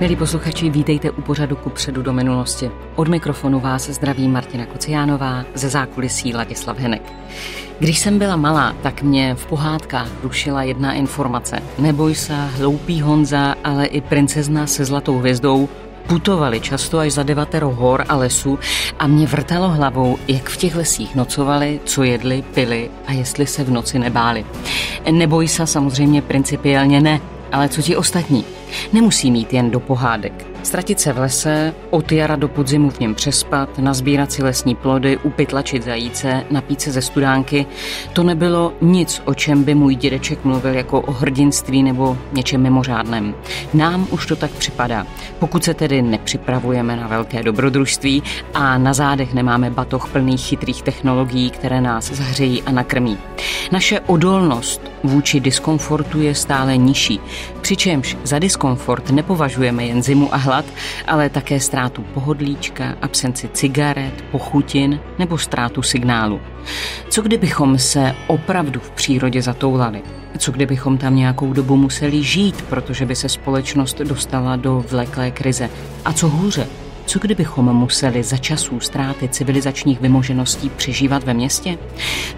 Milí posluchači, vítejte u pořadu ku předu do minulosti. Od mikrofonu vás zdraví Martina Kociánová, ze zákulisí Ladislav Henek. Když jsem byla malá, tak mě v pohádkách rušila jedna informace. Neboj se, hloupý Honza, ale i princezna se zlatou hvězdou putovali často až za devatero hor a lesů a mě vrtalo hlavou, jak v těch lesích nocovali, co jedli, pili a jestli se v noci nebáli. Neboj se samozřejmě principiálně ne, ale co ti ostatní? Nemusí mít jen do pohádek. Ztratit se v lese, od jara do podzimu v něm přespat, nazbírat si lesní plody, upytlačit zajíce, napít se ze studánky, to nebylo nic, o čem by můj dědeček mluvil jako o hrdinství nebo něčem mimořádném. Nám už to tak připadá. Pokud se tedy nepřipravujeme na velké dobrodružství a na zádech nemáme batoh plných chytrých technologií, které nás zahřejí a nakrmí. Naše odolnost vůči diskomfortu je stále nižší, přičemž za diskomfort nepovažujeme jen zimu a hlad, ale také ztrátu pohodlíčka, absenci cigaret, pochutin nebo ztrátu signálu. Co kdybychom se opravdu v přírodě zatoulali? Co kdybychom tam nějakou dobu museli žít, protože by se společnost dostala do vleklé krize? A co hůře, co kdybychom museli za časů ztráty civilizačních vymožeností přežívat ve městě?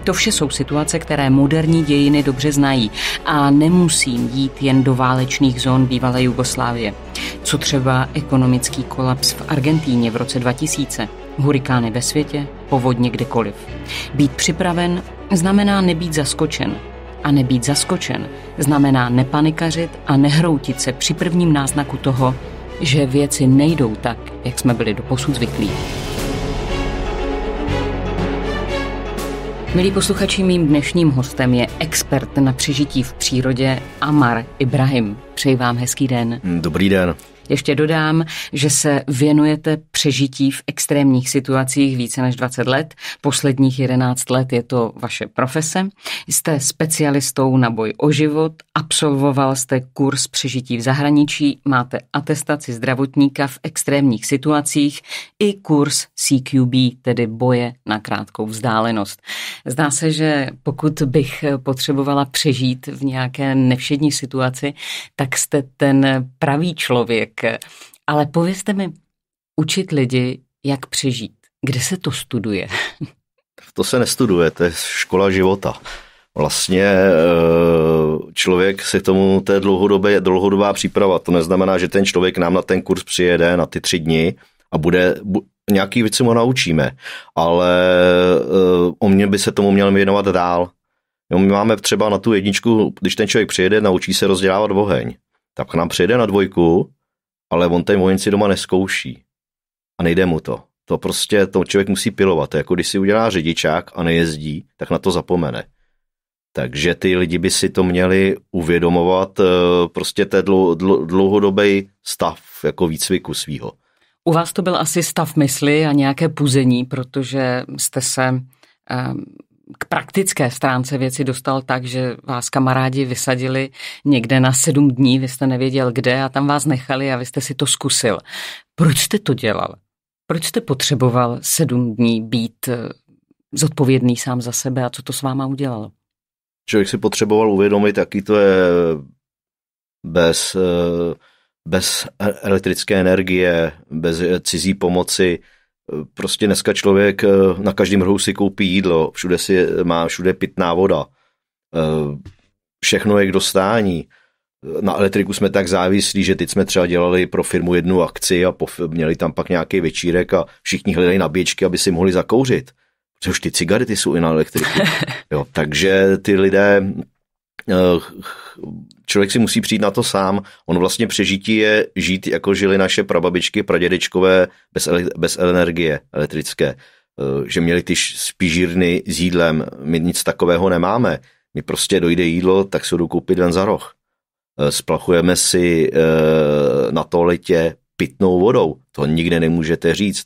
To vše jsou situace, které moderní dějiny dobře znají a nemusím jít jen do válečných zón bývalé Jugoslávie. Co třeba ekonomický kolaps v Argentíně v roce 2000, hurikány ve světě, povodně kdekoliv. Být připraven znamená nebýt zaskočen, a nebýt zaskočen znamená nepanikařit a nehroutit se při prvním náznaku toho, že věci nejdou tak, jak jsme byli do posud zvyklí. Milí posluchači, mým dnešním hostem je expert na přežití v přírodě Amar Ibrahim. Přeji vám hezký den. Dobrý den. Ještě dodám, že se věnujete přežití v extrémních situacích více než 20 let. Posledních 11 let je to vaše profese. Jste specialistou na boj o život, absolvoval jste kurz přežití v zahraničí, máte atestaci zdravotníka v extrémních situacích i kurz CQB, tedy boje na krátkou vzdálenost. Zdá se, že pokud bych potřebovala přežít v nějaké nevšední situaci, tak jste ten pravý člověk, ale povězte mi, učit lidi, jak přežít. Kde se to studuje? To se nestuduje, to je škola života. Vlastně eh, člověk k tomu, to je dlouhodobé, dlouhodobá příprava. To neznamená, že ten člověk nám na ten kurz přijede na ty tři dny a bude, nějaký věci mu naučíme, ale eh, o mě by se tomu měl věnovat dál. Jo, my máme třeba na tu jedničku, když ten člověk přijede, naučí se rozdělávat oheň, tak nám přijede na dvojku ale on ten vojenci doma neskouší. A nejde mu to. To prostě to člověk musí pilovat. Jako když si udělá řidičák a nejezdí, tak na to zapomene. Takže ty lidi by si to měli uvědomovat, eh, prostě ten dlouhodobý stav jako výcviku svýho. U vás to byl asi stav mysli a nějaké puzení, protože jste se eh, k praktické stránce věci dostal tak, že vás kamarádi vysadili někde na sedm dní, vy jste nevěděl kde a tam vás nechali a vy jste si to zkusil. Proč jste to dělal? Proč jste potřeboval sedm dní být eh, zodpovědný sám za sebe a co to s váma udělalo? Člověk si potřeboval uvědomit, jaký to je bez, eh, bez elektrické energie, bez cizí pomoci, Prostě dneska člověk eh, na každém rohu si koupí jídlo, všude si má všude pitná voda, eh, všechno je k dostání. Na elektriku jsme tak závislí, že teď jsme třeba dělali pro firmu jednu akci a měli tam pak nějaký večírek a všichni hledali nabíječky, aby si mohli zakouřit. Protože už ty cigarety jsou i na elektriku. Jo, takže ty lidé Eh, člověk si musí přijít na to sám. On vlastně přežití je žít, jako žili naše prababičky, pradědečkové bez, bez energie elektrické. Eh, že měli ty špižírny s jídlem. My nic takového nemáme. My prostě dojde jídlo, tak se jdu koupit ven za roh. Eh, splachujeme si na toaletě pitnou vodou. To nikde nemůžete říct.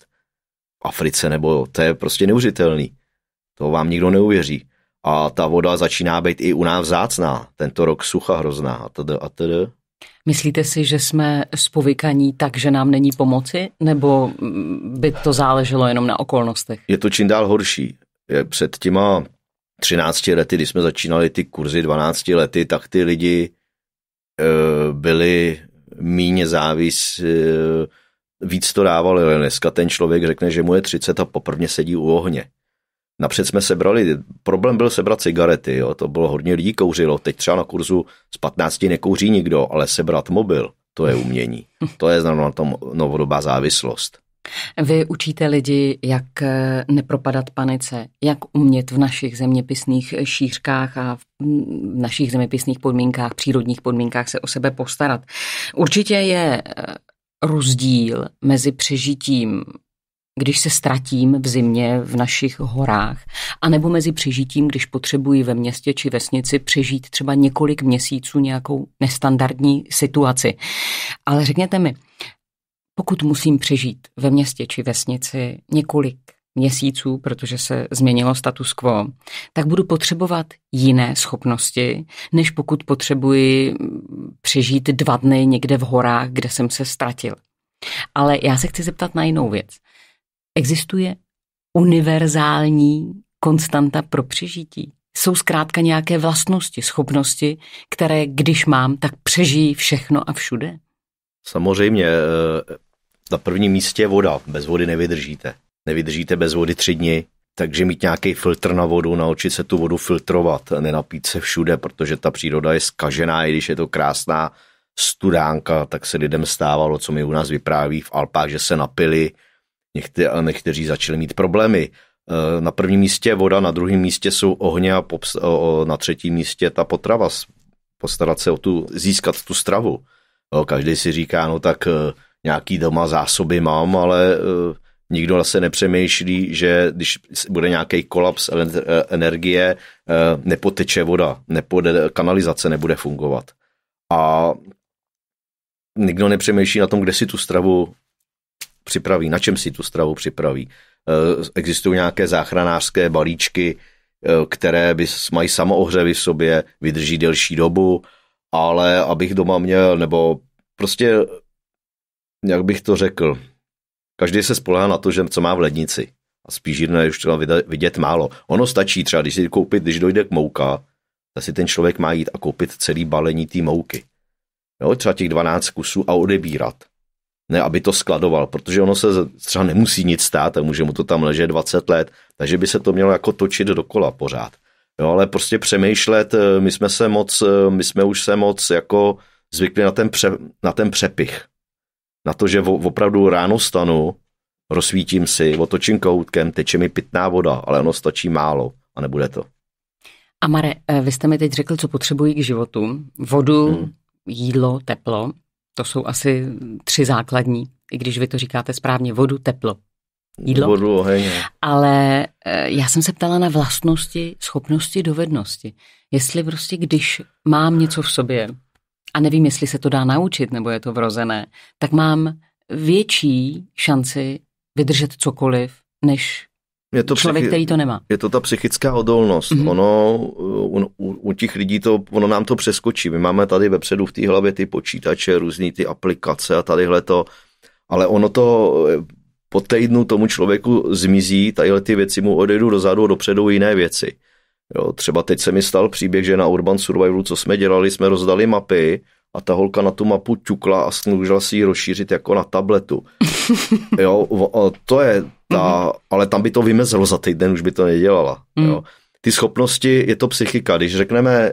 Africe nebo to je prostě neuvěřitelný. To vám nikdo neuvěří a ta voda začíná být i u nás vzácná. Tento rok sucha hrozná a tedy a tedy. Myslíte si, že jsme spovykaní tak, že nám není pomoci, nebo by to záleželo jenom na okolnostech? Je to čím dál horší. Před těma 13 lety, kdy jsme začínali ty kurzy 12 lety, tak ty lidi e, byli míně závis, víc to dával, ale dneska ten člověk řekne, že mu je 30 a poprvně sedí u ohně. Napřed jsme sebrali, problém byl sebrat cigarety, jo, to bylo hodně lidí kouřilo, teď třeba na kurzu z 15 nekouří nikdo, ale sebrat mobil, to je umění. To je znamená tom novodobá závislost. Vy učíte lidi, jak eh, nepropadat panice, jak umět v našich zeměpisných šířkách a v našich zeměpisných podmínkách, přírodních podmínkách se o sebe postarat. Určitě je eh, rozdíl mezi přežitím když se ztratím v zimě v našich horách, anebo mezi přežitím, když potřebuji ve městě či vesnici přežít třeba několik měsíců nějakou nestandardní situaci. Ale řekněte mi, pokud musím přežít ve městě či vesnici několik měsíců, protože se změnilo status quo, tak budu potřebovat jiné schopnosti, než pokud potřebuji přežít dva dny někde v horách, kde jsem se ztratil. Ale já se chci zeptat na jinou věc. Existuje univerzální konstanta pro přežití? Jsou zkrátka nějaké vlastnosti, schopnosti, které když mám, tak přežijí všechno a všude? Samozřejmě, eh, na prvním místě je voda. Bez vody nevydržíte. Nevydržíte bez vody tři dny, takže mít nějaký filtr na vodu, naučit se tu vodu filtrovat, nenapít se všude, protože ta příroda je skažená, i když je to krásná studánka, tak se lidem stávalo, co mi u nás vypráví v Alpách, že se napili, někteří, a někteří začali mít problémy. E, na prvním místě voda, na druhém místě jsou ohně a na třetím místě ta potrava. Postarat se o tu, získat tu stravu. Každý si říká, no tak e, nějaký doma zásoby mám, ale uh, nikdo vlastně nepřemýšlí, že když bude nějaký kolaps energie, nepoteče voda, nepode, kanalizace nebude fungovat. A nikdo nepřemýšlí na tom, kde si tu stravu připraví, na čem si tu stravu připraví. Uh, existují nějaké záchranářské balíčky, které by mají samoohřevy v sobě, vydrží delší dobu, ale abych doma měl, nebo prostě jak bych to řekl, každý se spolehá na to, že co má v lednici. A spíš je už třeba vidět málo. Ono stačí třeba, když si koupit, když dojde k mouka, tak si ten člověk má jít a koupit celý balení té mouky. Jo, třeba těch 12 kusů a odebírat. Ne, aby to skladoval, protože ono se třeba nemusí nic stát a může mu to tam ležet 20 let, takže by se to mělo jako točit dokola pořád. Jo, ale prostě přemýšlet, eh, my jsme se moc, eh, my jsme už se moc jako zvykli na ten, pře, na ten přepich na to, že opravdu ráno stanu, rozsvítím si, otočím koutkem, teče mi pitná voda, ale ono stačí málo a nebude to. Amare, eh, vy jste mi teď řekl, co potřebují k životu. Vodu, hmm. jídlo, teplo. To jsou asi tři základní, i když vy to říkáte správně, vodu, teplo. Jídlo. Vodu, oheň. Ale eh, já jsem se ptala na vlastnosti, schopnosti, dovednosti. Jestli prostě, když mám něco v sobě, a nevím, jestli se to dá naučit, nebo je to vrozené, tak mám větší šanci vydržet cokoliv, než je to člověk, psychi- který to nemá. Je to ta psychická odolnost. Mm-hmm. Ono, u, u, u těch lidí to, ono nám to přeskočí. My máme tady vepředu v té hlavě ty počítače, různé ty aplikace a tadyhle to, ale ono to po týdnu tomu člověku zmizí, tadyhle ty věci mu odejdou dozadu a dopředu jiné věci. Jo, třeba teď se mi stal příběh, že na Urban Survivalu, co jsme dělali, jsme rozdali mapy a ta holka na tu mapu ťukla a snažila si ji rozšířit jako na tabletu. Jo, to je ta, mhm. ale tam by to vymezelo za týden, už by to nedělala. Jo. Mhm. Ty schopnosti, je to psychika. Když řekneme,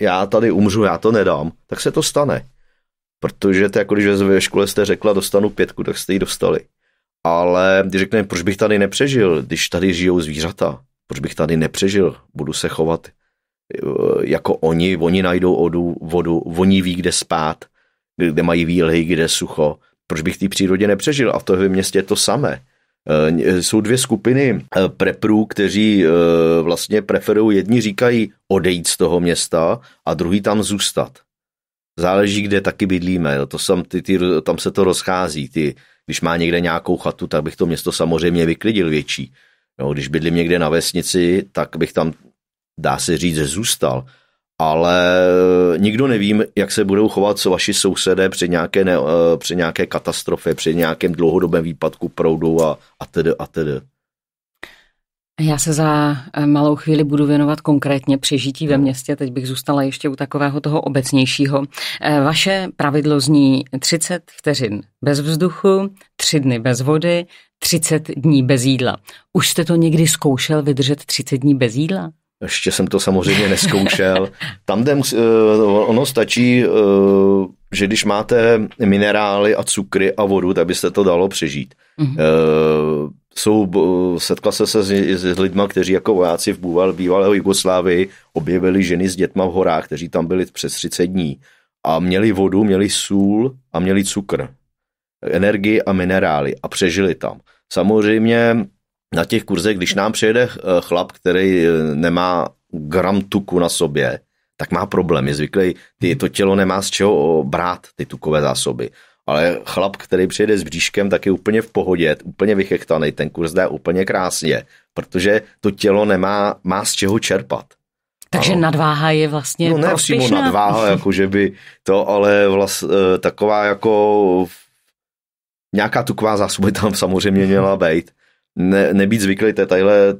já tady umřu, já to nedám, tak se to stane. Protože to jako když ve škole jste řekla, dostanu pětku, tak jste ji dostali. Ale když řekneme, proč bych tady nepřežil, když tady žijou zvířata, proč bych tady nepřežil? Budu se chovat jako oni, oni najdou odu, vodu, oni ví, kde spát, kde mají výlhy, kde sucho. Proč bych v té přírodě nepřežil? A v tom městě je to samé. Eh, jsou dvě skupiny eh, preprů, kteří vlastně preferují, jedni říkají odejít z toho města a druhý tam zůstat. Záleží, kde taky bydlíme. To sam, ty, ty, tam se to rozchází. Ty, když má někde nějakou chatu, tak bych to město samozřejmě vyklidil větší. Jo, když bydlím někde na vesnici, tak bych tam, dá se říct, zůstal. Ale nikdo nevím, jak se budou chovat vaši sousedé při nějaké, ne, eh, při nějaké katastrofě, při nějakém dlouhodobém výpadku proudu a, a tedy a tedy. Já se za eh, malou chvíli budu věnovat konkrétně přežití ve městě. Teď bych zůstala ještě u takového toho obecnějšího. Eh, vaše pravidlo zní 30 vteřin bez vzduchu, 3 dny bez vody, 30 dní bez jídla. Už jste to někdy zkoušel vydržet 30 dní bez jídla? Ještě jsem to samozřejmě neskoušel. Tam jde, eh, ono stačí, že když máte minerály a cukry a vodu, tak byste to dalo přežít. Mm-hmm jsou, setkal se se s, s lidmi, kteří jako vojáci v býval, bývalého Jugoslávii objevili ženy s dětma v horách, kteří tam byli přes 30 dní a měli vodu, měli sůl a měli cukr, energii a minerály a přežili tam. Samozřejmě na těch kurzech, když nám přijede eh, chlap, který eh, nemá gram tuku na sobě, tak má problém. Je zvyklý, ty, to tělo nemá z čeho brát ty tukové zásoby ale chlap, který přijede s bříškem, tak je úplně v pohodě, úplně vychechtaný, ten kurz dá úplně krásně, protože to tělo nemá, má z čeho čerpat. Takže ano. nadváha je vlastně No ne přímo nadváha, jako že by to, ale vlast, eh, taková jako nějaká tuková zásoba tam samozřejmě měla být. Ne, nebýt zvyklý, tadyhle,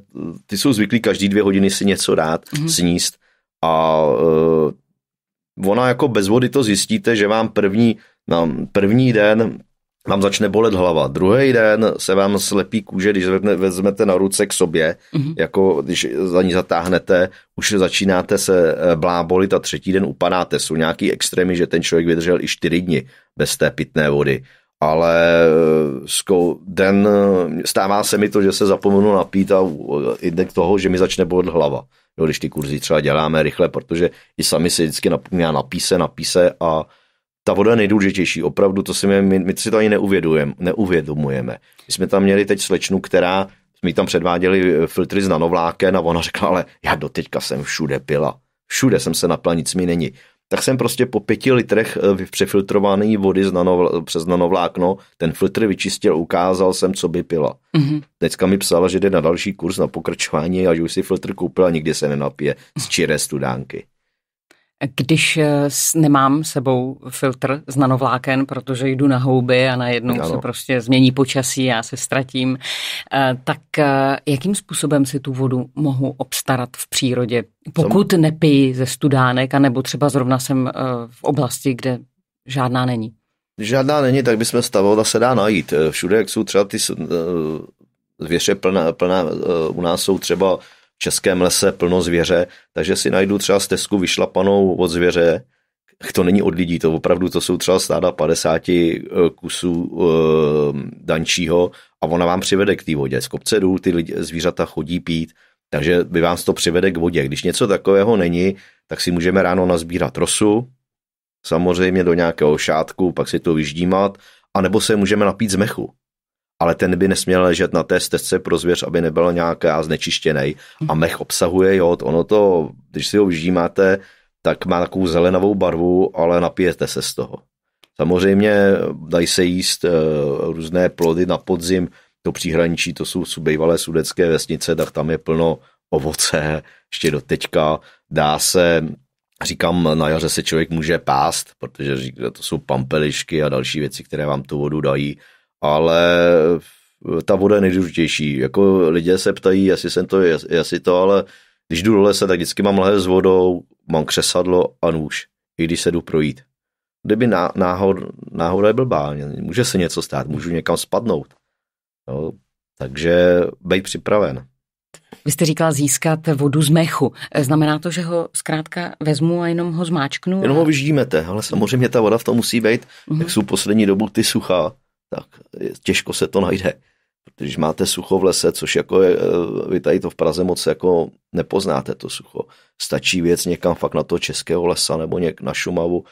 ty jsou zvyklí každý dvě hodiny si něco dát, mm-hmm. sníst a uh, ona jako bez vody to zjistíte, že vám první na první den vám začne bolet hlava. Druhý den se vám slepí kůže, když vezmete na ruce k sobě, mm-hmm. jako když za ní zatáhnete, už začínáte se eh, blábolit a třetí den upadáte. Jsou nějaký extrémy, že ten člověk vydržel i čtyři dny bez té pitné vody. Ale eh, den eh, stává se mi to, že se zapomenu napít a jde toho, že mi začne bolet hlava. Jo, když ty kurzy třeba děláme rychle, protože i sami si vždycky napomíná napíse, napíse a ta voda je nejdůležitější, opravdu to si my, my, my si to ani neuvědomujeme, neuvědomujeme. My jsme tam měli teď slečnu, která, jsme tam předváděli eh, filtry z nanovláken a ona řekla, ale já doteďka jsem všude pila. Všude jsem se napila, nic mi není. Tak jsem prostě po pěti litrech eh, přefiltrované vody z nanov, přes nanovlákno ten filtr vyčistil, ukázal jsem, co by pila. Mm-hmm. Dneska mi psala, že jde na další kurz na pokračování a že už si filtr koupila, nikdy se nenapije z čiré studánky. Když eh, nemám sebou filtr z nanovláken, protože jdu na houby a najednou ano. se prostě změní počasí, já se ztratím, eh, tak eh, jakým způsobem si tu vodu mohu obstarat v přírodě? Pokud Co? nepiji ze studánek, anebo třeba zrovna jsem v oblasti, kde žádná není. Když žádná není, tak bychom stavoda se dá najít. Všude, jak jsou třeba ty zvěře plná, plná, u nás jsou třeba českém lese plno zvěře, takže si najdu třeba stezku vyšlapanou od zvěře, to není od lidí, to opravdu to jsou třeba stáda 50 eh, kusů uh, dančího a ona vám přivede k té vodě. Z kopce důl ty lidi, zvířata chodí pít, takže by vás to přivede k vodě. Když něco takového není, tak si můžeme ráno nazbírat rosu, samozřejmě do nějakého šátku, pak si to vyždímat, anebo se můžeme napít z mechu ale ten by nesměl ležet na té stezce pro zvěř, aby nebyl nějaká znečištěný. A mech obsahuje jod, ono to, když si ho vyždímáte, tak má takovou zelenovou barvu, ale napijete se z toho. Samozřejmě dají se jíst uh, různé plody na podzim, to příhraničí, to jsou bývalé sudecké vesnice, tak tam je plno ovoce, ještě do teďka. Dá se, říkám, na jaře se člověk může pást, protože to jsou pampelišky a další věci, které vám tu vodu dají ale ta voda je nejdůležitější. Jako lidé se ptají, jestli jsem to, jestli to, ale když jdu do lese, tak vždycky mám lahé s vodou, mám křesadlo a nůž, i když se jdu projít. Kdyby náhod, náhoda je blbá, může se něco stát, můžu někam spadnout. Jo, takže být připraven. Vy jste říkal získat vodu z mechu. Znamená to, že ho zkrátka vezmu a jenom ho zmáčknu? Jenom ho vyždímete, ale samozřejmě ta voda v tom musí být, mm-hmm. jak jsou poslední dobu ty suchá tak těžko se to najde. Protože když máte sucho v lese, což jako je, eh, vy tady to v Praze moc jako nepoznáte to sucho. Stačí věc někam fakt na to českého lesa nebo něk na Šumavu.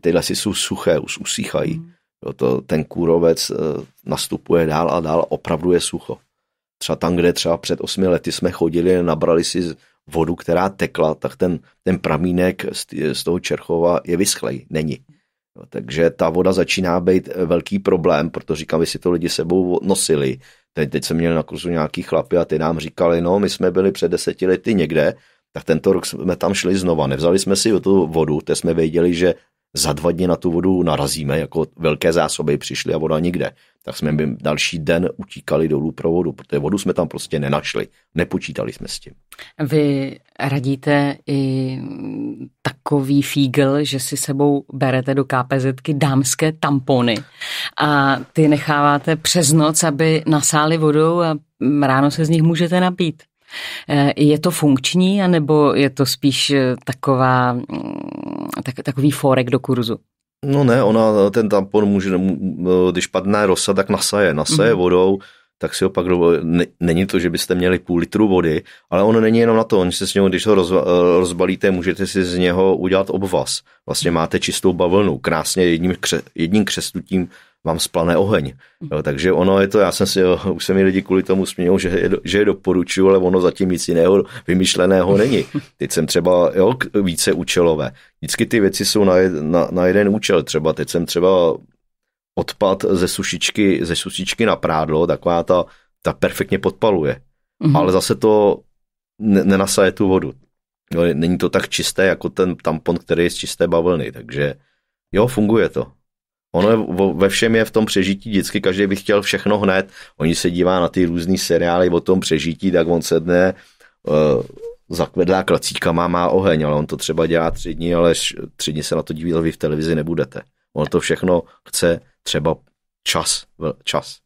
Ty lesy jsou suché, už usíchají. Mm. Jo, to, ten kůrovec eh, nastupuje dál a dál, opravdu je sucho. Třeba tam, kde třeba před osmi lety jsme chodili, nabrali si vodu, která tekla, tak ten, ten pramínek z, z toho Čerchova je vyschlej, není. Takže ta voda začíná být eh, velký problém, protože říkám, si to lidi sebou nosili. Teď, teď jsem měl na kurzu nějaký chlapy a ty nám říkali, no my jsme byli před deseti lety někde, tak tento rok jsme tam šli znova. Nevzali jsme si tu vodu, teď jsme věděli, že za dva dny na tu vodu narazíme, jako velké zásoby přišly a voda nikde, tak jsme by další den utíkali dolů pro vodu, protože vodu jsme tam prostě nenašli, nepočítali jsme s tím. Vy radíte i takový fígl, že si sebou berete do KPZky dámské tampony a ty necháváte přes noc, aby nasály vodou a ráno se z nich můžete napít. Eh, je to funkční, anebo je to spíš eh, taková, mm, tak, takový forek do kurzu? No ne, ona, ten tampon může, když padne rosa, tak nasaje, nasaje mm-hmm. vodou, tak si opak, ne, není to, že byste měli půl litru vody, ale ono není jenom na to, on se s něho, když ho roz, rozbalíte, můžete si z něho udělat obvaz. Vlastně máte čistou bavlnu, krásně jedním, kře, jedním křestutím vám splané oheň. Jo, takže ono je to, já jsem si, jo, už se mi lidi kvůli tomu směl, že, je, že je doporučuju, ale ono zatím nic jiného vymyšleného není. Teď jsem třeba jo, více účelové. Vždycky ty věci jsou na, na, na jeden účel. Třeba teď jsem třeba odpad ze sušičky, ze sušičky na prádlo, taková ta, ta perfektně podpaluje. Mm-hmm. Ale zase to ne, nenasaje tu vodu. Jo, není to tak čisté, jako ten tampon, který je z čisté bavlny, takže jo, funguje to. Ono je, ve všem je v tom přežití, vždycky každý by chtěl všechno hned. Oni se dívá na ty různé seriály o tom přežití, tak on sedne, uh, zakvedlá klacíkama, má oheň, ale on to třeba dělá tři dny, ale tři dny se na to dívat vy v televizi nebudete. On to všechno chce třeba čas. čas.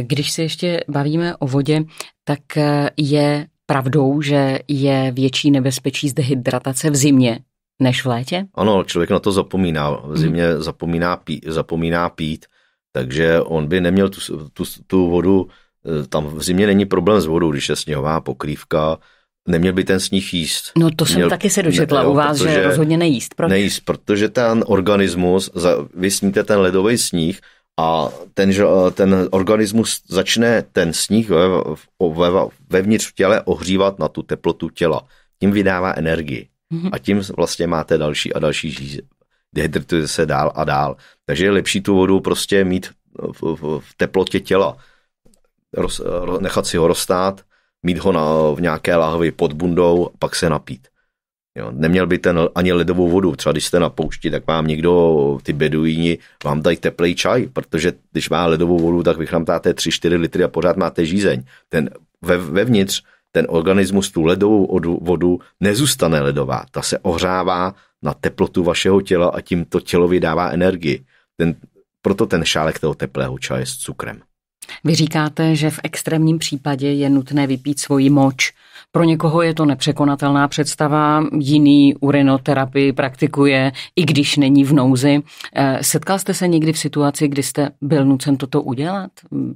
Když se ještě bavíme o vodě, tak eh, je pravdou, že je větší nebezpečí z dehydratace v zimě než v létě? Ano, člověk na to zapomíná. V zimě mm. zapomíná, pí, zapomíná pít, takže on by neměl tu, tu, tu vodu, eh, tam v zimě není problém s vodou, když je sněhová pokrývka, neměl by ten sníh jíst. No to měl, jsem taky se dočetla ne, jo, u vás, že rozhodně nejíst. Proč? Nejíst, protože ten organismus, vy sníte ten ledový sníh a ten, ten organismus začne ten sníh ve, ve, vevnitř v těle ohřívat na tu teplotu těla. Tím vydává energii. Mm-hmm. A tím vlastně máte další a další žíze. Dehydratuje se dál a dál. Takže je lepší tu vodu prostě mít v, v, v teplotě těla. Roz, nechat si ho rozstát, mít ho na, v nějaké lahvi pod bundou, pak se napít. Jo, neměl by ten ani ledovou vodu. Třeba když jste na poušti, tak vám někdo, ty beduíni, vám dají teplý čaj, protože když má ledovou vodu, tak vy chlamtáte 3-4 litry a pořád máte žízeň. Ten ve, vevnitř ten organismus tu ledovou vodu nezůstane ledová. Ta se ohřává na teplotu vašeho těla a tím to tělo vydává energii. Ten, proto ten šálek toho teplého čaje s cukrem. Vy říkáte, že v extrémním případě je nutné vypít svoji moč. Pro někoho je to nepřekonatelná představa, jiný urinoterapii praktikuje, i když není v nouzi. Eh, setkal jste se někdy v situaci, kdy jste byl nucen toto udělat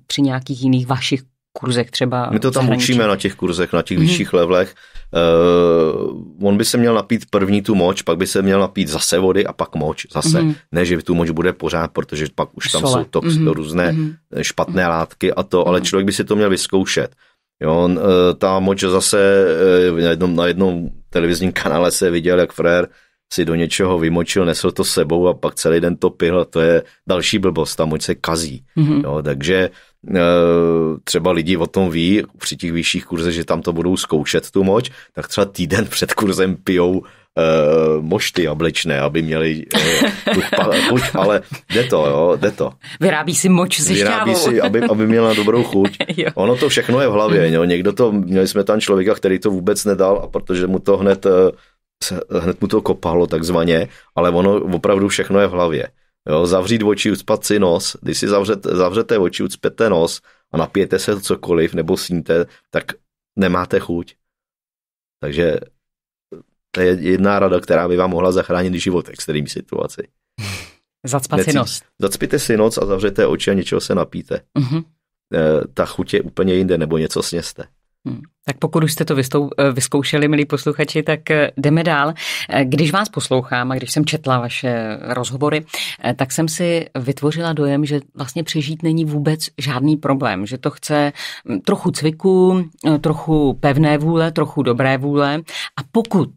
při nějakých jiných vašich kurzech třeba. My to tam učíme na těch kurzech, na těch mm-hmm. vyšších levelech. Uh, on by se měl napít první tu moč, pak by se měl napít zase vody a pak moč zase. Mm-hmm. Ne, že tu moč bude pořád, protože pak už tam Sole. jsou tox, mm-hmm. různé mm-hmm. špatné mm-hmm. látky a to, ale mm-hmm. člověk by si to měl vyzkoušet. Jo, on, uh, ta moč zase uh, na, jednom, na jednom televizním kanále se viděl, jak frér si do něčeho vymočil, nesl to sebou a pak celý den to pil. To je další blbost, ta moč se kazí. Mm-hmm. Jo, takže Eh, třeba lidi o tom ví při těch vyšších kurzech, že tam to budou zkoušet tu moč, tak třeba týden před kurzem pijou uh, mošty jablečné, aby měli uh, tu chuť, ale jde to, jo, jde to. Vyrábí si moč se Vyrábí si, aby, aby měla dobrou chuť. ono to všechno je v hlavě, jo. někdo to, měli jsme tam člověka, který to vůbec nedal a protože mu to hned, hned mu to kopalo takzvaně, ale ono opravdu všechno je v hlavě. Jo, zavřít oči, ucpat si nos. Když si zavřete, zavřete oči, ucpěte nos a napijete se cokoliv nebo sníte, tak nemáte chuť. Takže to je jedna rada, která by vám mohla zachránit život v extrémní situaci. Zacpat si nos. Zacpíte si noc a zavřete oči a něčeho se napíte. Uh-huh. Ta chuť je úplně jinde, nebo něco sněste. Hmm. Tak pokud už jste to vystou, eh, vyzkoušeli, milí posluchači, tak eh, jdeme dál. Eh, když vás poslouchám a když jsem četla vaše rozhovory, tak jsem si vytvořila dojem, že vlastně přežít není vůbec žádný problém, že to chce hm, trochu cviku, trochu pevné vůle, trochu dobré vůle a pokud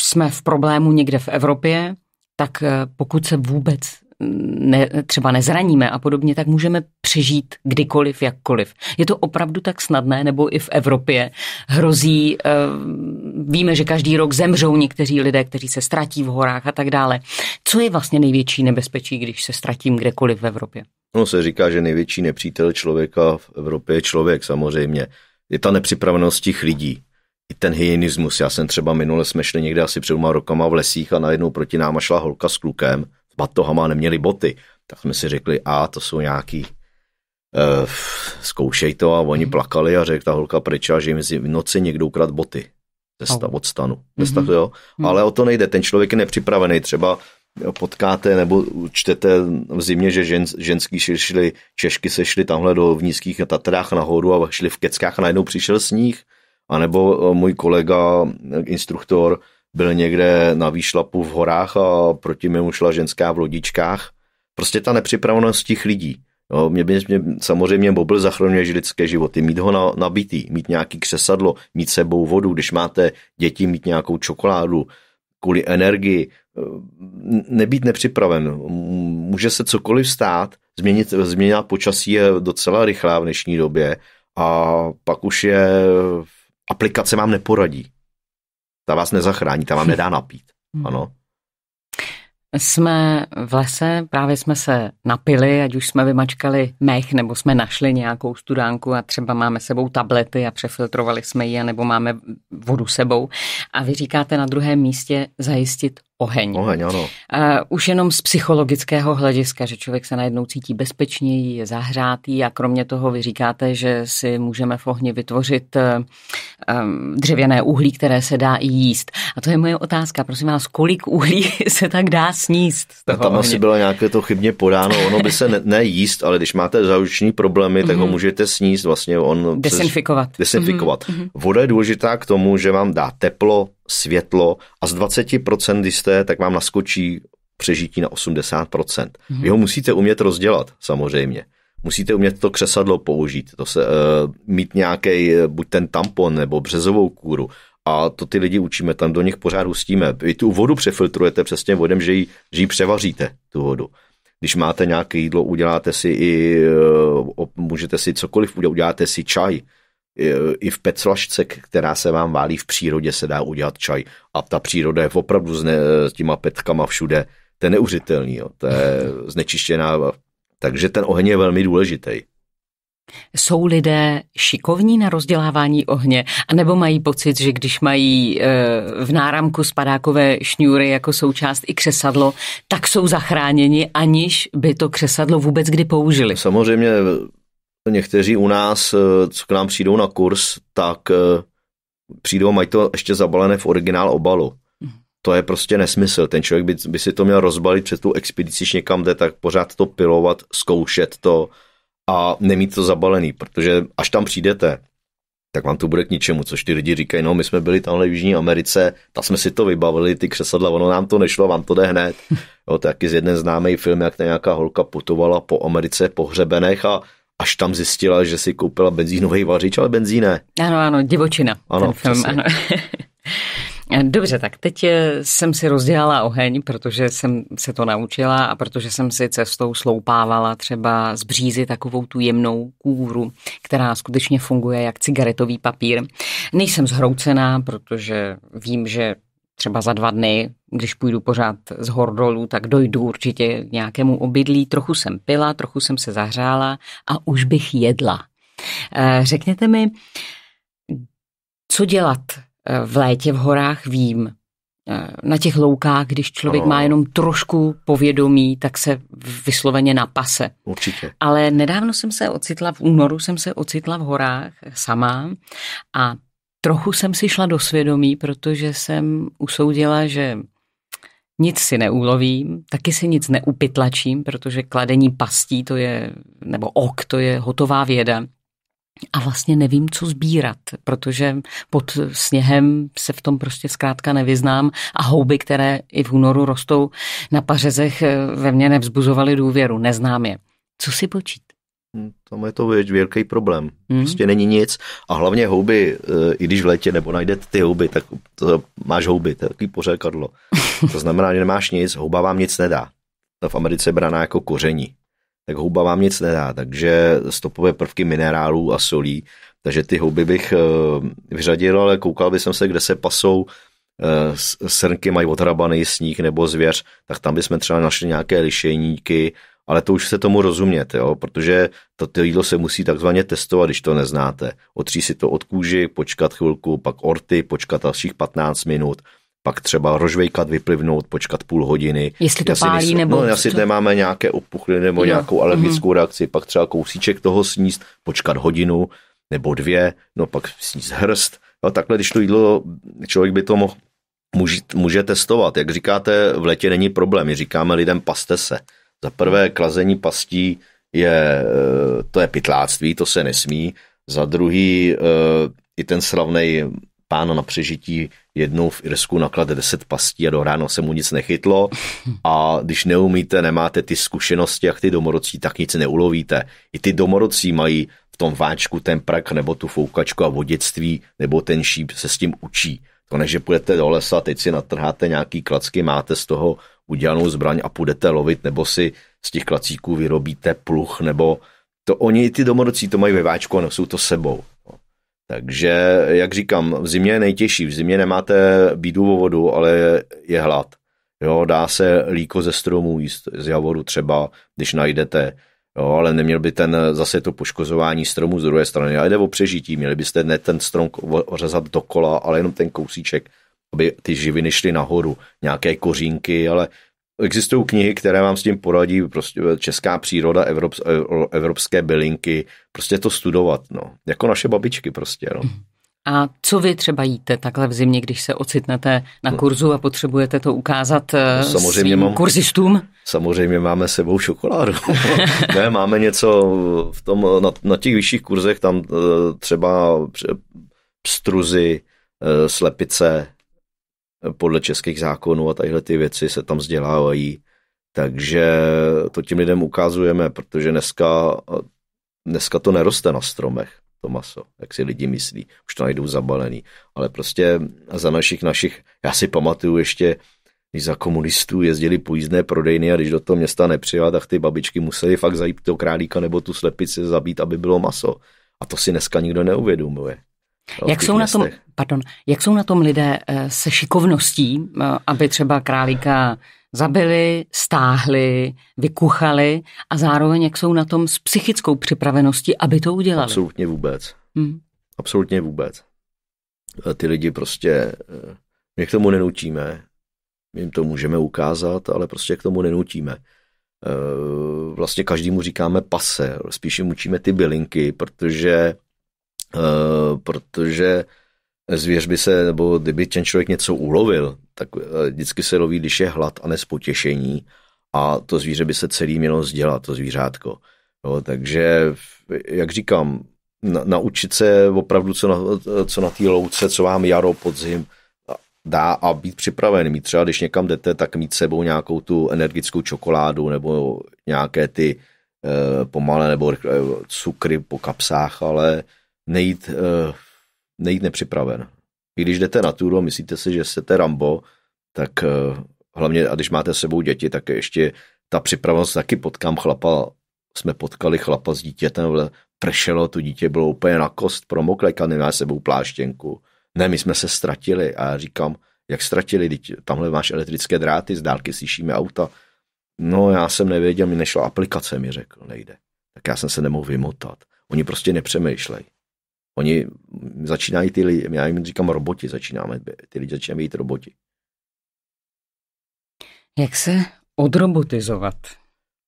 jsme v problému někde v Evropě, tak pokud se vůbec ne, třeba nezraníme a podobně, tak můžeme přežít kdykoliv, jakkoliv. Je to opravdu tak snadné, nebo i v Evropě hrozí, eh, víme, že každý rok zemřou někteří lidé, kteří se ztratí v horách a tak dále. Co je vlastně největší nebezpečí, když se ztratím kdekoliv v Evropě? No se říká, že největší nepřítel člověka v Evropě je člověk samozřejmě. Je ta nepřipravenost těch lidí. I ten hygienismus. Já jsem třeba minule jsme šli někde asi před dvěma rokama v lesích a najednou proti náma šla holka s klukem batohama neměli boty. Tak jsme si řekli, a to jsou nějaký uh, zkoušej to a oni mhm. plakali a řekl ta holka pryč a že jim v noci někdo ukrad boty cesta od stanu. Mm-hmm. jo? Mhm. Ale o to nejde, ten člověk je nepřipravený, třeba potkáte nebo čtete v zimě, že žen, ženský šli, Češky se šli tamhle do v nízkých Tatrách nahoru a šli v Keckách a najednou přišel sníh. A nebo můj kolega, instruktor, byl někde na výšlapu v horách a proti mému šla ženská v lodičkách. Prostě ta nepřipravenost těch lidí. Jo, mě, mě, mě, samozřejmě mobil zachraňuje lidské životy, mít ho na, nabitý, mít nějaký křesadlo, mít sebou vodu, když máte děti, mít nějakou čokoládu, kvůli energii, nebýt nepřipraven. Může se cokoliv stát, změnit, změna počasí je docela rychlá v dnešní době a pak už je, aplikace vám neporadí. Ta vás nezachrání, ta vám nedá napít. Hmm. Ano. Jsme v lese, právě jsme se napili, ať už jsme vymačkali mech, nebo jsme našli nějakou studánku a třeba máme sebou tablety a přefiltrovali jsme ji, nebo máme vodu sebou. A vy říkáte na druhém místě zajistit oheň. Oheň, ano. Uh, už jenom z psychologického hlediska, že člověk se najednou cítí bezpečněji, je zahřátý a kromě toho vy říkáte, že si můžeme v ohni vytvořit um, dřevěné uhlí, které se dá i jíst. A to je moje otázka, prosím vás, kolik uhlí se tak dá sníst? Tam ohně? asi bylo nějaké to chybně podáno, ono by se ne, ne jíst, ale když máte žaluční problémy, tak mm-hmm. ho mhm. můžete sníst vlastně. On desinfikovat. Přes, desinfikovat. Mm-hmm. Voda je důležitá k tomu, že vám dá teplo, světlo a z 20%, když jste, tak vám naskočí přežití na 80%. Mm-hmm. Vy ho musíte umět rozdělat, samozřejmě. Musíte umět to křesadlo použít, to se, uh, mít nějaký, uh, buď ten tampon nebo březovou kůru, a to ty lidi učíme, tam do nich pořád hustíme. Vy tu vodu přefiltrujete přesně vodem, že ji, že ji převaříte, tu vodu. Když máte nějaké jídlo, uděláte si i, uh, můžete si cokoliv udělat, uděláte si čaj, i v peclašce, která se vám válí v přírodě, se dá udělat čaj. A ta příroda je opravdu s, ne, s těma petkama všude. To je neuvěřitelný, jo. to je znečištěná. Takže ten oheň je velmi důležitý. Jsou lidé šikovní na rozdělávání ohně, anebo mají pocit, že když mají e, v náramku spadákové šňůry jako součást i křesadlo, tak jsou zachráněni, aniž by to křesadlo vůbec kdy použili? Samozřejmě někteří u nás, eh, co k nám přijdou na kurz, tak eh, přijdou, mají to ještě zabalené v originál obalu. Mhm. To je prostě nesmysl. Ten člověk by, by si to měl rozbalit před tu expedici, někam jde, tak pořád to pilovat, zkoušet to a nemít to zabalený, protože až tam přijdete, tak vám to bude k ničemu, což ty lidi říkají, no my jsme byli tamhle v Jižní Americe, tak jsme si to vybavili, ty křesadla, ono nám to nešlo, vám to jde hned. Jo, taky z jeden známý film, jak ta nějaká holka putovala po Americe po hřebenech a až tam zjistila, že si koupila benzínový vařič, ale benzín ne. Ano, ano, divočina. Ano, ten film, ano. Dobře, tak teď eh, jsem si rozdělala oheň, protože jsem se to naučila a protože jsem si cestou sloupávala třeba z břízy takovou tu jemnou kůru, která skutečně funguje jak cigaretový papír. Nejsem zhroucená, protože vím, že třeba za dva dny, když půjdu pořád z hor dolů, tak dojdu určitě k nějakému obydlí. Trochu jsem pila, trochu jsem se zahřála a už bych jedla. Eh, řekněte mi, co dělat eh, v létě v horách vím. Eh, na těch loukách, když člověk má jenom trošku povědomí, tak se vysloveně napase. Určitě. Ale nedávno jsem se ocitla, v únoru jsem se ocitla v horách sama a trochu jsem si šla do svědomí, protože jsem usoudila, že nic si neulovím, taky si nic neupytlačím, protože kladení pastí to je, nebo ok, to je hotová věda. A vlastně nevím, co sbírat, protože pod sněhem se v tom prostě zkrátka nevyznám a houby, které i v únoru rostou na pařezech, ve mně nevzbuzovaly důvěru, neznám je. Co si počít? Hm, tam je to velký problém. Mm. Prostě není nic. A hlavně houby, eh, i když v létě nebo najdete ty houby, tak to máš houby, to je takový pořekadlo. To znamená, že nemáš nic, houba vám nic nedá. v Americe braná jako koření. Tak houba vám nic nedá, takže stopové prvky minerálů a solí, takže ty houby bych vyřadil, ale koukal bych se, kde se pasou srnky mají odrabaný sníh nebo zvěř, tak tam bychom třeba našli nějaké lišejníky, ale to už se tomu rozumět, jo? protože to, jídlo se musí takzvaně testovat, když to neznáte. Otří si to od kůži, počkat chvilku, pak orty, počkat dalších 15 minut, pak třeba rožvejkat, vyplivnout, počkat půl hodiny. Jestli to pálí nejsou, nebo... No, jestli to... nemáme nějaké opuchliny nebo jo. nějakou alergickou mm-hmm. reakci, pak třeba kousíček toho sníst, počkat hodinu nebo dvě, no pak sníst hrst. No, takhle, když to jídlo, člověk by to mohl může, může testovat. Jak říkáte, v letě není problém. My říkáme lidem, paste se. Za prvé, klazení pastí je, eh, to je pytláctví, to se nesmí. Za druhý, eh, i ten slavný pán na přežití jednou v Irsku naklade 10 pastí a do ráno se mu nic nechytlo a když neumíte, nemáte ty zkušenosti jak ty domorodcí, tak nic neulovíte. I ty domorodcí mají v tom váčku ten prak nebo tu foukačku a vodictví nebo ten šíp se s tím učí. To ne, že půjdete do lesa, teď si natrháte nějaký klacky, máte z toho udělanou zbraň a půjdete lovit, nebo si z těch klacíků vyrobíte pluch, nebo to oni, ty domorodci, to mají ve váčku a nosou to sebou. No. Takže, jak říkám, v zimě je nejtěžší. V zimě nemáte bídu vodu, ale je hlad. Jo, dá se líko ze stromů jíst, z javoru třeba, když najdete. Jo, ale neměl by ten zase to poškozování stromu z druhé strany. Ale jde o přežití. Měli byste ne ten strom ořezat dokola, ale jenom ten kousíček, aby ty živiny šly nahoru. Nějaké kořínky, ale existují knihy, které vám s tím poradí, prostě česká příroda, evropské bylinky, prostě to studovat, no. Jako naše babičky prostě, no. A co vy třeba jíte takhle v zimě, když se ocitnete na kurzu a potřebujete to ukázat eh, no, samozřejmě svým mám, kurzistům? Samozřejmě máme sebou čokoládu. ne, máme něco v tom, na, na těch vyšších kurzech, tam eh, třeba pstruzy, eh, slepice, podle českých zákonů a tadyhle ty věci se tam vzdělávají. Takže to tím lidem ukazujeme, protože dneska, dneska to neroste na stromech to maso, jak si lidi myslí. Už to najdou zabalený. Ale prostě za našich našich, já si pamatuju ještě, když za komunistů jezdili po jízdné prodejny a když do toho města nepřijela, tak ty babičky museli fakt zajít toho králíka nebo tu slepici zabít, aby bylo maso. A to si dneska nikdo neuvědomuje. Jak jsou, na tom, pardon, jak jsou na tom lidé eh, se šikovností, eh, aby třeba králíka zabili, stáhli, vykuchali a zároveň jak jsou na tom s psychickou připraveností, aby to udělali? Absolutně vůbec. Hmm. Absolutně vůbec. Ty lidi prostě, eh, my k tomu nenutíme, my jim to můžeme ukázat, ale prostě k tomu nenutíme. Vlastně každému říkáme pase, spíš jim učíme ty bylinky, protože, protože zvěř by se, nebo kdyby ten člověk něco ulovil, tak eh, vždycky se loví, když je hlad a nespotěšení a to zvíře by se celý mělo sdělat, to zvířátko. Jo, takže, jak říkám, na, naučit se opravdu, co na, co na té louce, co vám jaro, podzim dá a být připraven. Mít třeba, když někam jdete, tak mít sebou nějakou tu energickou čokoládu nebo nějaké ty e, pomalé nebo cukry po kapsách, ale nejít e, nejít nepřipraven. I když jdete na túru a myslíte si, že jste Rambo, tak eh, hlavně, a když máte s sebou děti, tak ještě ta připravenost taky potkám chlapa, jsme potkali chlapa s dítětem, pršelo, to dítě bylo úplně na kost, promoklé, a nemá sebou pláštěnku. Ne, my jsme se ztratili a já říkám, jak ztratili, teď tamhle máš elektrické dráty, z dálky slyšíme auta. No já jsem nevěděl, mi nešla aplikace, mi řekl, nejde. Tak já jsem se nemohl vymotat. Oni prostě nepřemýšlejí. Oni začínají ty lidi, já jim říkám roboti, začínáme, ty lidi začínají být roboti. Jak se odrobotizovat?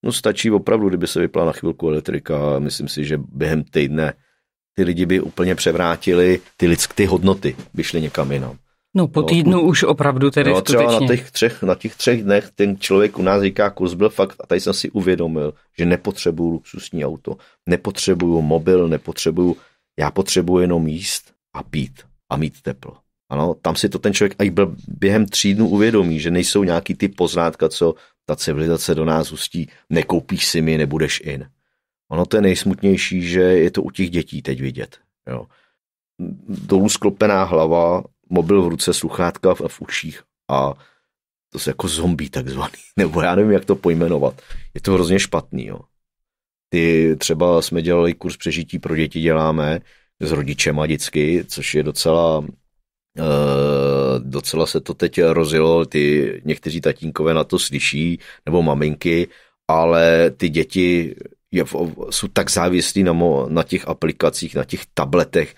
No stačí opravdu, kdyby se vypla na chvilku elektrika, myslím si, že během týdne ty lidi by úplně převrátili ty lidské ty hodnoty, by šli někam jinam. No po týdnu no, už opravdu tedy no, třeba skutečně. na těch, třech, na těch třech dnech ten člověk u nás říká, kurz byl fakt, a tady jsem si uvědomil, že nepotřebuju luxusní auto, nepotřebuju mobil, nepotřebuju já potřebuji jenom jíst a pít a mít teplo. Ano, tam si to ten člověk i během tří dnů uvědomí, že nejsou nějaký ty poznátka, co ta civilizace do nás ustí, nekoupíš si mi, nebudeš in. Ono to je nejsmutnější, že je to u těch dětí teď vidět. Jo. Dolů sklopená hlava, mobil v ruce, sluchátka v, v uších a to jsou jako zombie takzvaný, nebo já nevím, jak to pojmenovat. Je to hrozně špatný, jo. Ty třeba jsme dělali kurz přežití pro děti, děláme s rodičema vždycky, což je docela Uh, docela se to teď rozjelo, ty někteří tatínkové na to slyší, nebo maminky, ale ty děti je, jsou tak závislí na, mo, na těch aplikacích, na těch tabletech,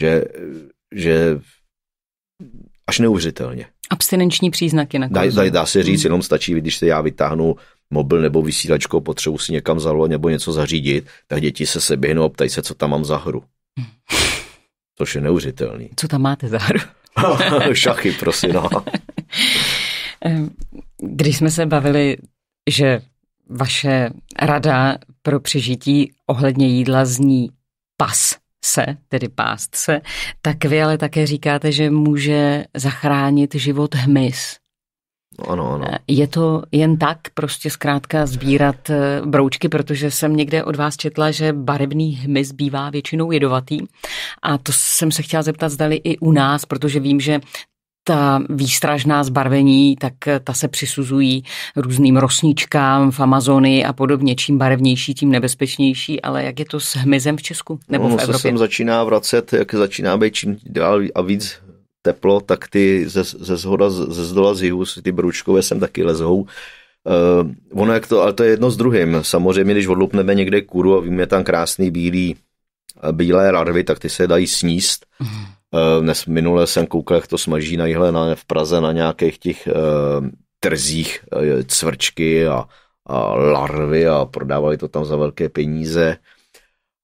že, že až neuvěřitelně. Abstinenční příznaky na dá, dá, dá se říct, hmm. jenom stačí, když se já vytáhnu mobil nebo vysílačko, potřebuji si někam zavolat nebo něco zařídit, tak děti se seběhnou a ptají se, co tam mám za hru. Hmm. Což je neuvěřitelný. Co tam máte za hru? Šachy, prosím. No. Když jsme se bavili, že vaše rada pro přežití ohledně jídla zní pas se, tedy pást se, tak vy ale také říkáte, že může zachránit život hmyz. No, ano, ano. Je to jen tak prostě zkrátka sbírat eh, broučky, protože jsem někde od vás četla, že barevný hmyz bývá většinou jedovatý. A to jsem se chtěla zeptat, zdali i u nás, protože vím, že ta výstražná zbarvení, tak ta se přisuzují různým rosničkám v Amazonii a podobně. Čím barevnější, tím nebezpečnější, ale jak je to s hmyzem v Česku nebo no, v Evropě? se sem začíná vracet, jak začíná být čím dál a víc teplo, tak ty ze, ze zhoda, ze zdola z jihu, ty bručkové sem taky lezou. Uh, ono jak to, ale to je jedno s druhým. Samozřejmě, když odlupneme někde kuru a víme tam krásný bílý, bílé larvy, tak ty se dají sníst. Uh, dnes minule jsem koukal, jak to smaží na jihle na, v Praze na nějakých těch uh, trzích uh, cvrčky a, a larvy a prodávali to tam za velké peníze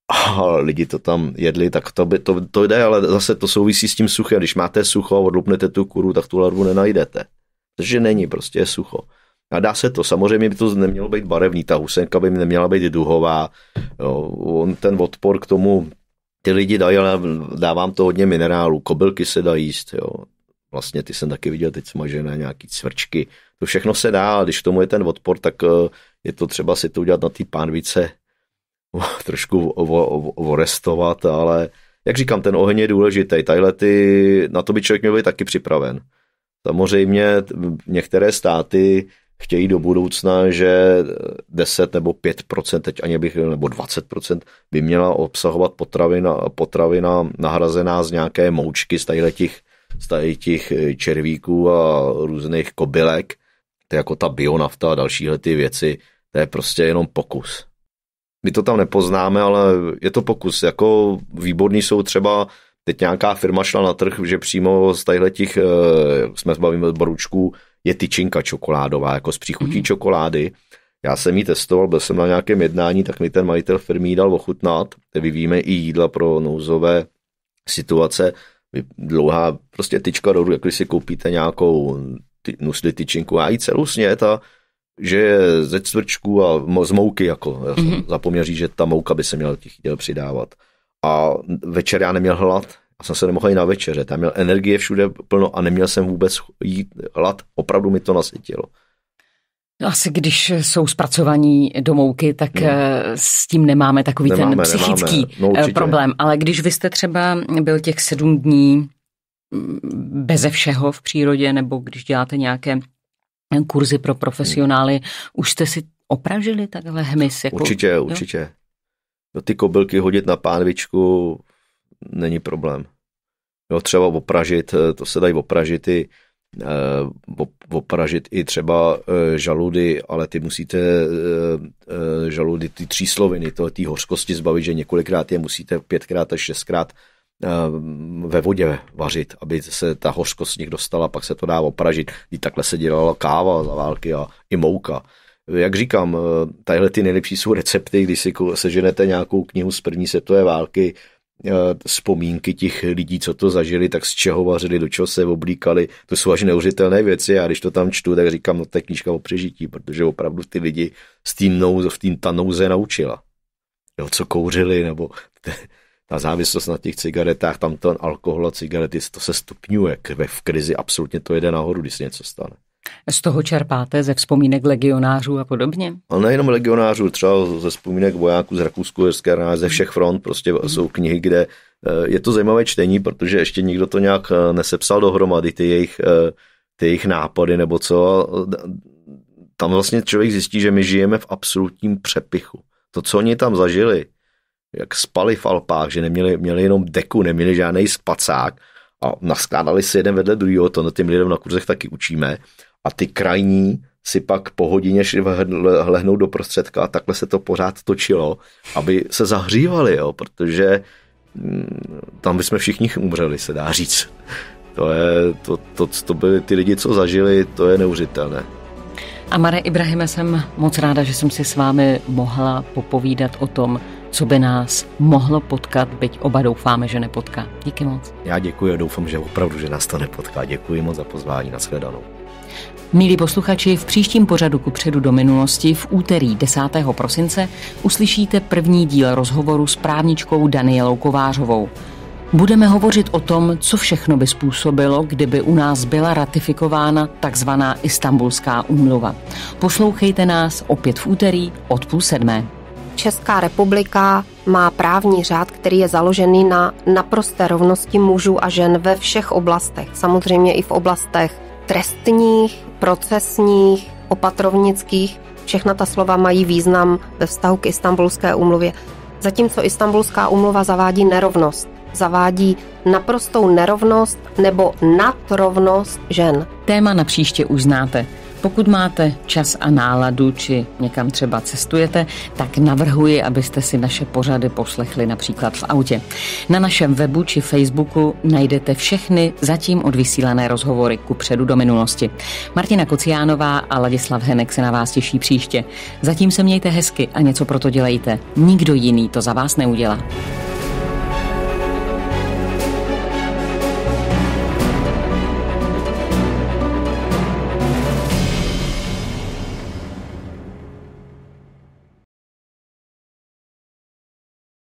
a lidi to tam jedli, tak to, by, to, to jde, ale zase to souvisí s tím suchem. Když máte sucho a odlupnete tu kuru, tak tu larvu nenajdete. Takže není, prostě je sucho. A dá se to, samozřejmě by to nemělo být barevný, ta husenka by neměla být duhová, jo, on ten odpor k tomu, ty lidi dají, ale dávám to hodně minerálů, kobylky se dají jíst, jo. Vlastně ty jsem taky viděl teď smažené nějaký cvrčky, to všechno se dá, a když k tomu je ten odpor, tak eh, je to třeba si to udělat na té pánvice trošku orestovat, ale jak říkám, ten oheň je důležitý. Tadyhle ty, na to by člověk měl být taky připraven. Samozřejmě některé státy chtějí do budoucna, že 10 nebo 5% teď ani bych, nebo 20% by měla obsahovat potravina, potravina nahrazená z nějaké moučky z těch, z těch červíků a různých kobylek. To je jako ta bionafta a dalšíhle ty věci. To je prostě jenom pokus. My to tam nepoznáme, ale je to pokus. Jako výborný jsou třeba teď nějaká firma šla na trh, že přímo z těch, eh, jsme bavíme z baručků, je tyčinka čokoládová, jako z příchutí mm. čokolády. Já jsem ji testoval, byl jsem na nějakém jednání, tak mi ten majitel firmy dal ochutnat. Vyvíjíme i jídla pro nouzové situace. Dlouhá prostě tyčka do jako když si koupíte nějakou ty, nusli tyčinku a jí celou snět a že je ze cvrčku a z mouky, jako. Já jsem mm-hmm. zapomněl říct, že ta mouka by se měla těch jídel přidávat. A večer já neměl hlad, a jsem se nemohl jít na večeře. Tam měl energie všude plno a neměl jsem vůbec jít hlad. Opravdu mi to nasytilo. No asi když jsou zpracovaní do mouky, tak no. Eh, s tím nemáme takový nemáme, ten psychický nemáme. No, eh, problém. Ale když vy jste třeba byl těch sedm dní mm, beze všeho v přírodě, nebo když děláte nějaké kurzy pro profesionály. Už jste si opražili takhle hmyz? Jako, určitě, jo? určitě. No, ty kobylky hodit na pánvičku není problém. Jo, třeba opražit, eh, to se dají opražit i, eh, opražit i třeba eh, žaludy, ale ty musíte žaludy, ty třísloviny, to ty hořkosti zbavit, že několikrát je musíte pětkrát až šestkrát ve vodě vařit, aby se ta hořkost z nich dostala, pak se to dá opražit. I takhle se dělala káva za války a i mouka. Jak říkám, eh, tadyhle ty nejlepší jsou recepty, když si seženete nějakou knihu z první světové války, eh, vzpomínky těch lidí, co to zažili, tak z čeho vařili, do čeho se oblíkali, to jsou až neuvěřitelné věci a když to tam čtu, tak říkám, no to je knížka o přežití, protože opravdu ty lidi s tím nouze, v tým ta nouze naučila. Jo, co kouřili, nebo ta závislost na těch cigaretách, tam ten alkohol a cigarety, to se stupňuje. V krizi absolutně to jede nahoru, když se něco stane. Z toho čerpáte ze vzpomínek legionářů a podobně? Ale nejenom legionářů, třeba ze vzpomínek vojáků z rakousku ze všech front, prostě mm. jsou knihy, kde eh, je to zajímavé čtení, protože ještě nikdo to nějak eh, nesepsal dohromady, ty jejich, eh, ty jejich nápady nebo co, tam vlastně člověk zjistí, že my žijeme v absolutním přepichu. To, co oni tam zažili, jak spali v Alpách, že neměli, měli jenom deku, neměli žádný spacák a naskládali si jeden vedle druhého, to na těm lidem na kurzech taky učíme. A ty krajní si pak po hodině šli lehnout do prostředka a takhle se to pořád točilo, aby se zahřívali, jo, protože mm, tam bychom všichni umřeli, se dá říct. To, je, to, to, to byly ty lidi, co zažili, to je neuvěřitelné. A Mare Ibrahime, jsem moc ráda, že jsem si s vámi mohla popovídat o tom, co by nás mohlo potkat, byť oba doufáme, že nepotká. Díky moc. Já děkuji a doufám, že opravdu, že nás to nepotká. Děkuji moc za pozvání. na shledanou. Milí posluchači, v příštím pořadu ku předu do minulosti v úterý 10. prosince uslyšíte první díl rozhovoru s právničkou Danielou Kovářovou. Budeme hovořit o tom, co všechno by způsobilo, kdyby u nás byla ratifikována takzvaná Istanbulská úmluva. Poslouchejte nás opět v úterý od půl sedmé. Česká republika má právní řád, který je založený na naprosté rovnosti mužů a žen ve všech oblastech. Samozřejmě i v oblastech trestních, procesních, opatrovnických. Všechna ta slova mají význam ve vztahu k Istanbulské úmluvě. Zatímco Istanbulská úmluva zavádí nerovnost zavádí naprostou nerovnost nebo nadrovnost žen. Téma na příště už znáte. Pokud máte čas a náladu, či někam třeba cestujete, tak navrhuji, abyste si naše pořady poslechli například v autě. Na našem webu či Facebooku najdete všechny zatím odvysílané rozhovory ku předu do minulosti. Martina Kociánová a Ladislav Henek se na vás těší příště. Zatím se mějte hezky a něco proto dělejte. Nikdo jiný to za vás neudělá.